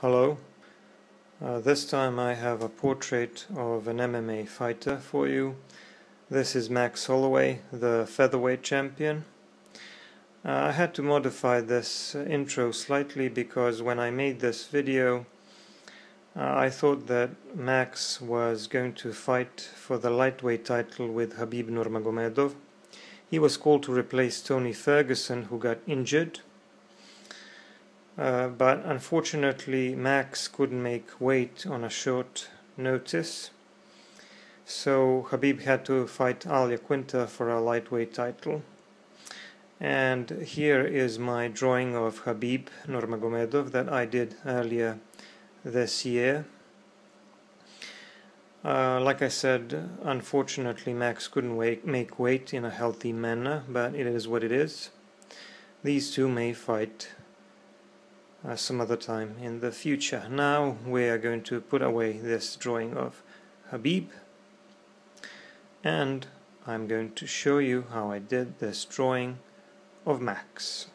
Hello. Uh, this time I have a portrait of an MMA fighter for you. This is Max Holloway, the featherweight champion. Uh, I had to modify this intro slightly because when I made this video uh, I thought that Max was going to fight for the lightweight title with Khabib Nurmagomedov. He was called to replace Tony Ferguson who got injured uh, but unfortunately Max couldn't make weight on a short notice. So Khabib had to fight Al Iaquinta for a lightweight title. And here is my drawing of Khabib Nurmagomedov that I did earlier this year. Uh, like I said, unfortunately Max couldn't wait, make weight in a healthy manner, but it is what it is. These two may fight uh, some other time in the future. Now we are going to put away this drawing of Khabib and I'm going to show you how I did this drawing of Max.